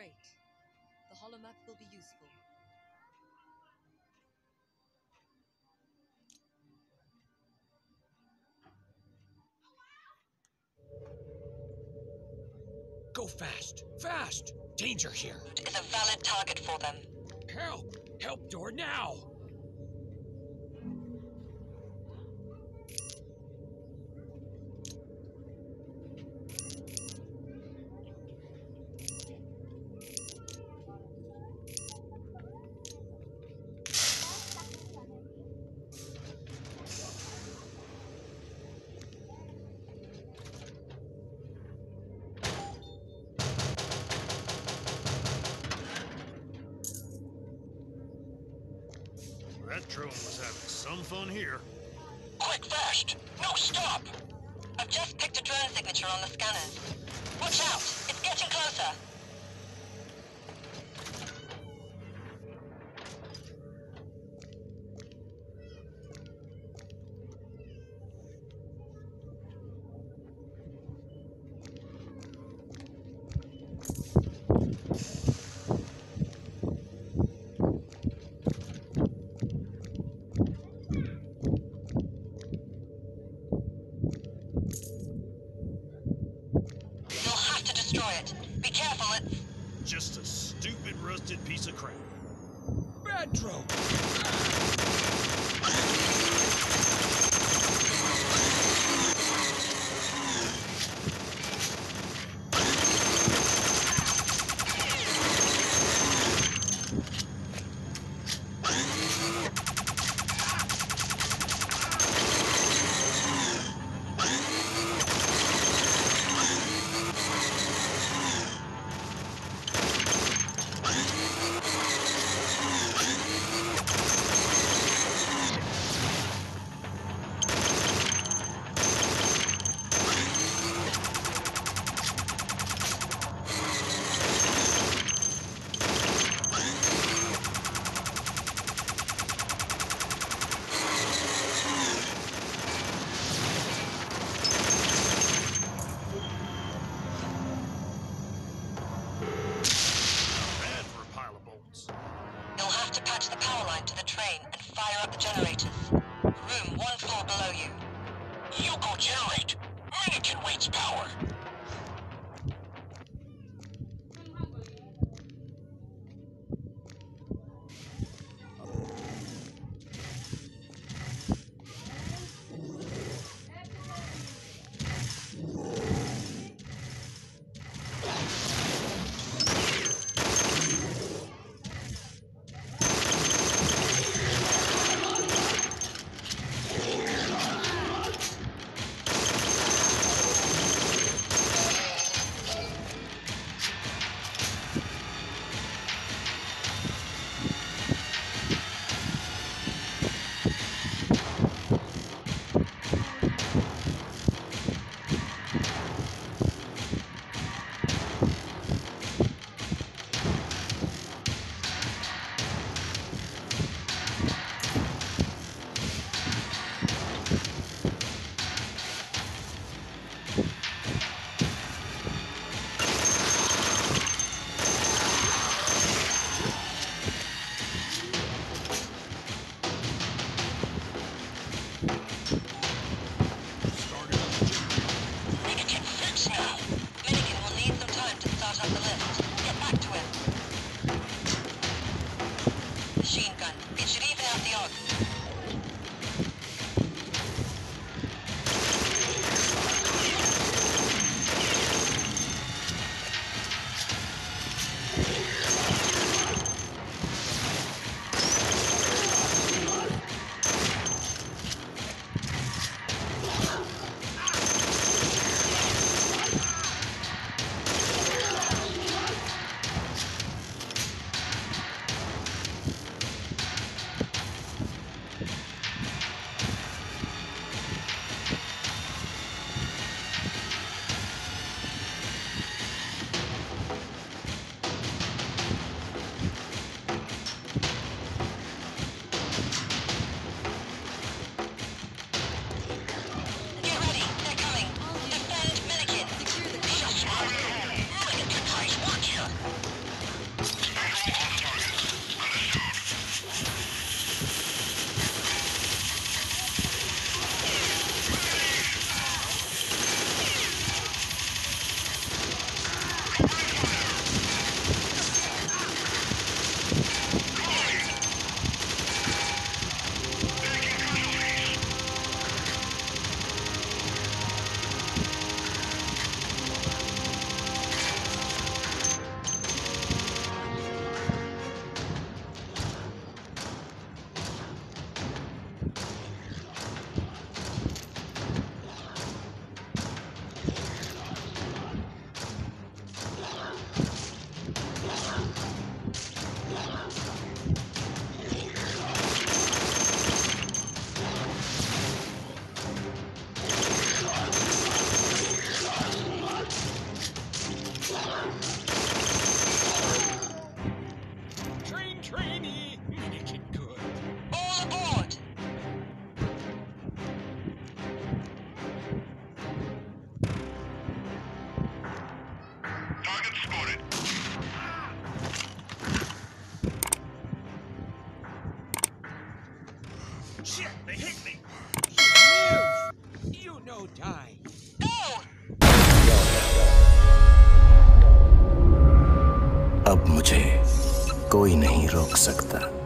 Great. The holomap will be useful. Go fast! Fast! Danger here! It's a valid target for them. Help! Help door now! That drone was having some fun here. Quick, fast! No, stop! I've just picked a drone signature on the scanners. Watch out! It's getting closer! You'll have to destroy it. Be careful, it's... Just a stupid rusted piece of crap. to patch the power line to the train and fire up the generators. Room one floor below you. You go generate. Mannequin waits power. left. अब मुझे कोई नहीं रोक सकता।